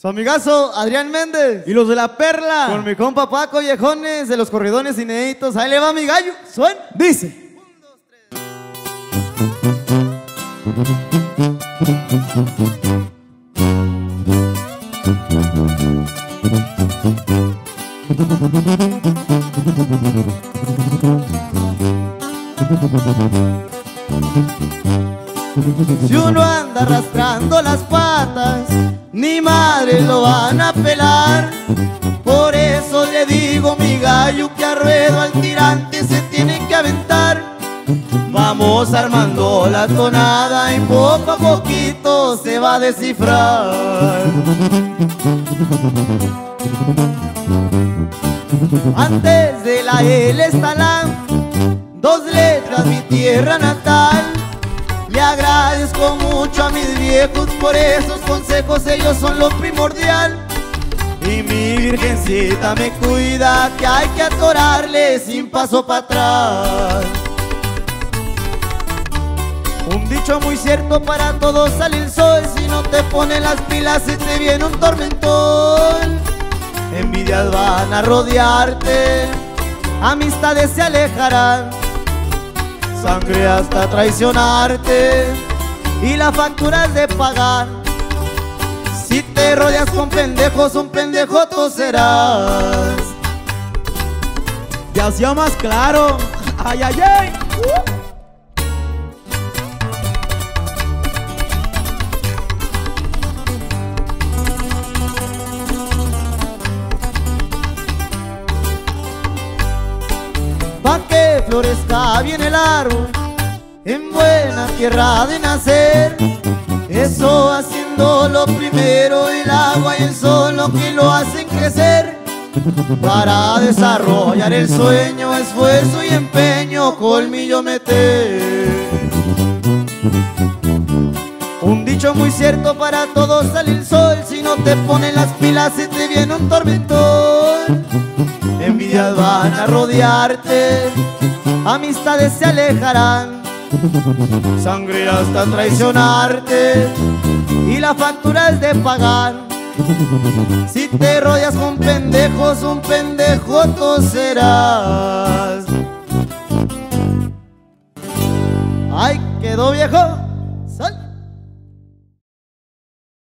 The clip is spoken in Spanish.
Su amigazo Adrián Méndez. Y los de la perla. Con mi compa Paco Viejones de los corridones inéditos. Ahí le va mi gallo. Suena. Dice. Si uno anda arrastrando las patas, ni madre lo van a pelar. Por eso le digo mi gallo que a ruedo al tirante se tiene que aventar. Vamos armando la tonada y poco a poquito se va a descifrar. Antes de la L está dos letras mi tierra natal. Agradezco mucho a mis viejos por esos consejos, ellos son lo primordial. Y mi virgencita me cuida que hay que atorarle sin paso para atrás. Un dicho muy cierto para todos sale el sol, si no te ponen las pilas se te viene un tormentón. Envidias van a rodearte, amistades se alejarán sangre hasta traicionarte y la factura es de pagar. Si te rodeas con pendejos, un pendejo tú serás. Ya sea más claro. Ay, ay, ay. Pa' que florezca bien el árbol en buena tierra de nacer. Eso haciendo lo primero, el agua y el sol lo que lo hacen crecer. Para desarrollar el sueño, esfuerzo y empeño, colmillo meter. Un dicho muy cierto para todos sale el sol, si no te ponen las pilas se te viene un tormentón. Envidias van a rodearte, amistades se alejarán, sangre hasta traicionarte y la factura es de pagar. Si te rodeas con pendejos, un pendejo tú serás. Ay, quedó viejo.